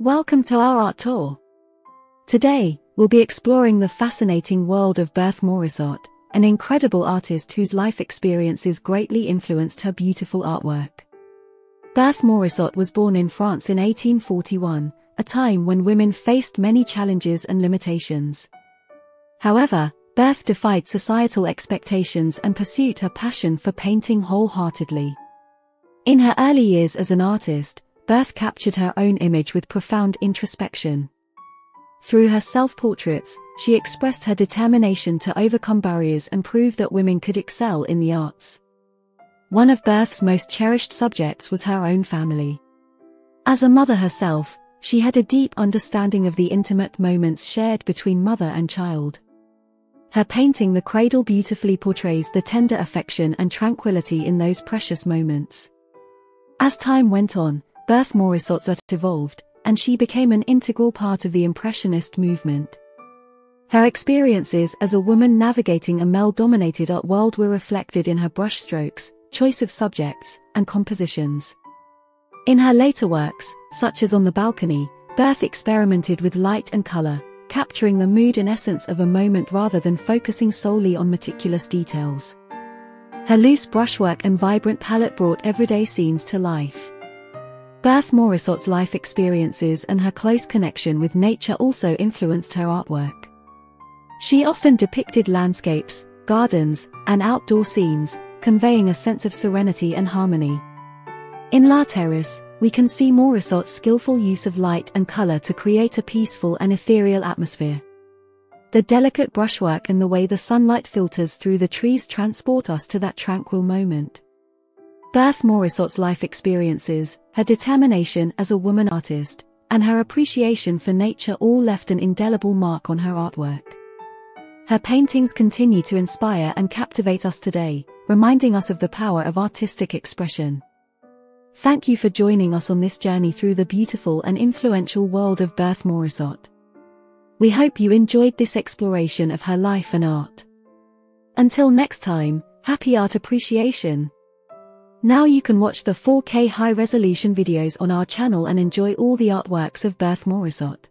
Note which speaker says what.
Speaker 1: Welcome to our art tour. Today, we'll be exploring the fascinating world of Berthe Morisot, an incredible artist whose life experiences greatly influenced her beautiful artwork. Berthe Morisot was born in France in 1841, a time when women faced many challenges and limitations. However, Berthe defied societal expectations and pursued her passion for painting wholeheartedly. In her early years as an artist, Berthe captured her own image with profound introspection. Through her self-portraits, she expressed her determination to overcome barriers and prove that women could excel in the arts. One of Berthe's most cherished subjects was her own family. As a mother herself, she had a deep understanding of the intimate moments shared between mother and child. Her painting The Cradle beautifully portrays the tender affection and tranquility in those precious moments. As time went on, Berthe Morisot's art evolved, and she became an integral part of the Impressionist movement. Her experiences as a woman navigating a male-dominated art world were reflected in her brushstrokes, choice of subjects, and compositions. In her later works, such as On the Balcony, Berthe experimented with light and color, capturing the mood and essence of a moment rather than focusing solely on meticulous details. Her loose brushwork and vibrant palette brought everyday scenes to life. Berthe Morisot's life experiences and her close connection with nature also influenced her artwork. She often depicted landscapes, gardens, and outdoor scenes, conveying a sense of serenity and harmony. In La Terrasse, we can see Morisot's skillful use of light and color to create a peaceful and ethereal atmosphere. The delicate brushwork and the way the sunlight filters through the trees transport us to that tranquil moment. Berthe Morisot's life experiences, her determination as a woman artist, and her appreciation for nature all left an indelible mark on her artwork. Her paintings continue to inspire and captivate us today, reminding us of the power of artistic expression. Thank you for joining us on this journey through the beautiful and influential world of Berthe Morisot. We hope you enjoyed this exploration of her life and art. Until next time, happy art appreciation! Now you can watch the 4K high-resolution videos on our channel and enjoy all the artworks of Berthe Morisot.